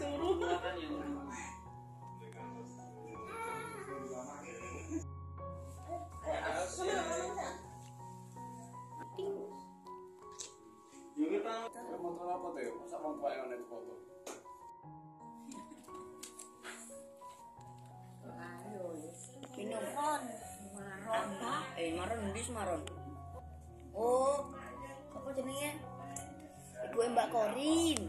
turun Jangan tahu apa mampu yang foto? Minum. Maron. Eh, maron bis maron. Oh, apa jenenge? Ibu Mbak Korin.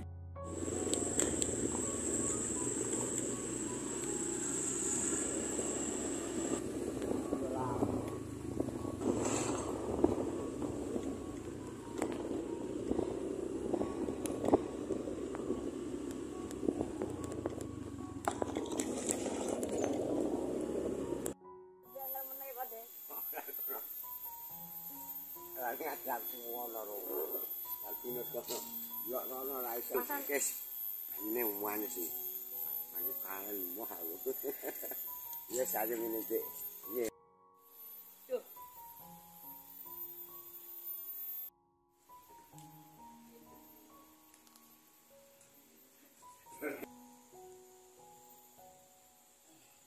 nga traktu wala ro. Alpino kono. Yo no no la isa kes. Ini umuanya sih. Ini kangen mahal. Ya saja ini dek. Ya.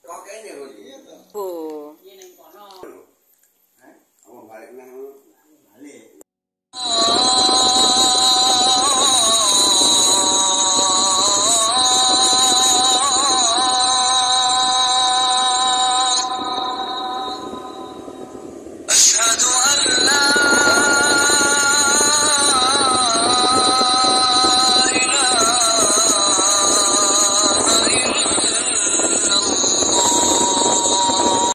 Có cái này rồi. Ồ.